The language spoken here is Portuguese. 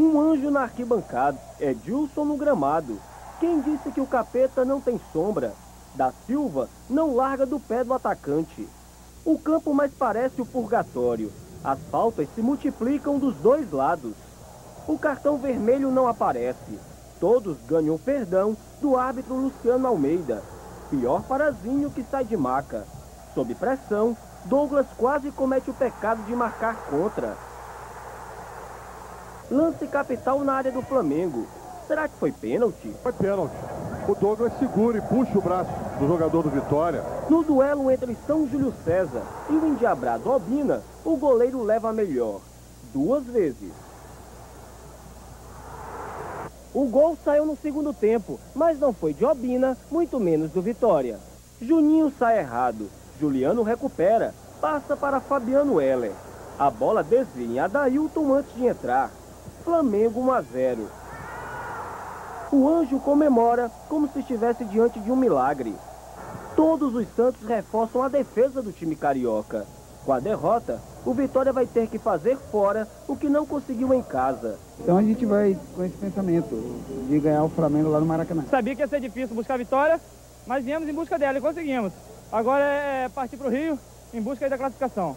Um anjo na arquibancada, Edilson no gramado. Quem disse que o capeta não tem sombra? Da Silva não larga do pé do atacante. O campo mais parece o purgatório. As faltas se multiplicam dos dois lados. O cartão vermelho não aparece. Todos ganham perdão do árbitro Luciano Almeida. Pior para Zinho que sai de maca. Sob pressão, Douglas quase comete o pecado de marcar contra. Lance capital na área do Flamengo. Será que foi pênalti? Foi pênalti. O Douglas segura e puxa o braço do jogador do Vitória. No duelo entre São Júlio César e o endiabrado Albina, o goleiro leva a melhor. Duas vezes. O gol saiu no segundo tempo, mas não foi de Obina, muito menos do Vitória. Juninho sai errado, Juliano recupera, passa para Fabiano Heller. A bola desvia em Adailton antes de entrar. Flamengo 1 a 0. O anjo comemora como se estivesse diante de um milagre. Todos os Santos reforçam a defesa do time carioca. Com a derrota, o Vitória vai ter que fazer fora o que não conseguiu em casa. Então a gente vai com esse pensamento de ganhar o Flamengo lá no Maracanã. Sabia que ia ser difícil buscar a vitória, mas viemos em busca dela e conseguimos. Agora é partir para o Rio em busca da classificação.